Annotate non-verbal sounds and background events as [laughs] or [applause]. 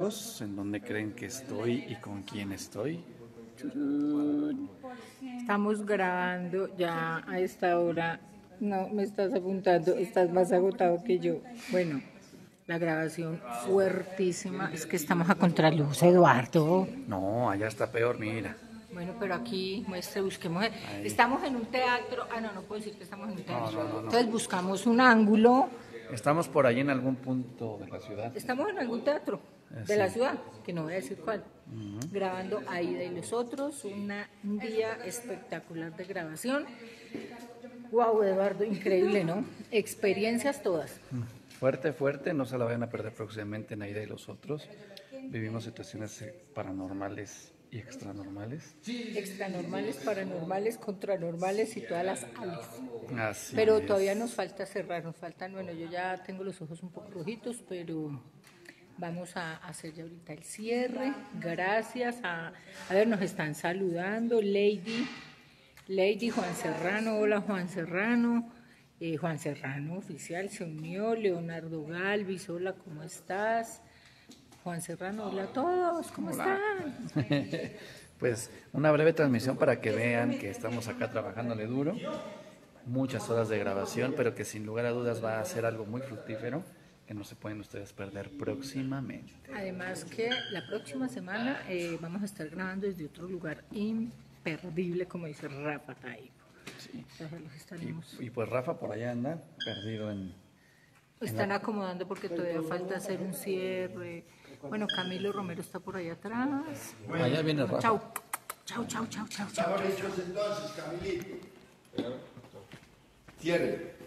¿En dónde creen que estoy y con quién estoy? Estamos grabando ya a esta hora. No, me estás apuntando, estás más agotado que yo. Bueno, la grabación fuertísima. Es que estamos a contraluz, Eduardo. No, allá está peor, mira. Bueno, pero aquí muestre, busquemos. Estamos en un teatro. Ah, no, no puedo decir que estamos en un teatro. Entonces buscamos un ángulo. Estamos por ahí en algún punto de la ciudad. Estamos en algún teatro de la ciudad, que no voy a decir cuál, grabando Aida y los otros, una, un día espectacular de grabación. Wow, Eduardo, increíble, ¿no? Experiencias todas. Fuerte, fuerte, no se la vayan a perder próximamente en Aida y los otros. Vivimos situaciones eh, paranormales y extranormales. Extranormales, paranormales, contranormales y todas las alas. Así pero es. todavía nos falta cerrar, nos faltan, bueno, yo ya tengo los ojos un poco rojitos, pero vamos a hacer ya ahorita el cierre. Gracias a, a ver, nos están saludando, Lady, Lady Juan Serrano, hola Juan Serrano. Eh, Juan Serrano oficial se unió, Leonardo Galvis, hola, ¿cómo estás? Juan Serrano, hola a todos, ¿cómo están? [laughs] Pues una breve transmisión para que vean que estamos acá trabajándole duro, muchas horas de grabación, pero que sin lugar a dudas va a ser algo muy fructífero que no se pueden ustedes perder próximamente. Además que la próxima semana eh, vamos a estar grabando desde otro lugar imperdible, como dice Rafa Taibo. Estaremos- Y, y pues Rafa por allá anda perdido en... Están acomodando porque todavía falta hacer un cierre. Bueno, Camilo Romero está por allá atrás. Allá viene Rafa. Chau. Chau, chau, chau, chau, chau. Ahora entonces, Camilito. Cierre.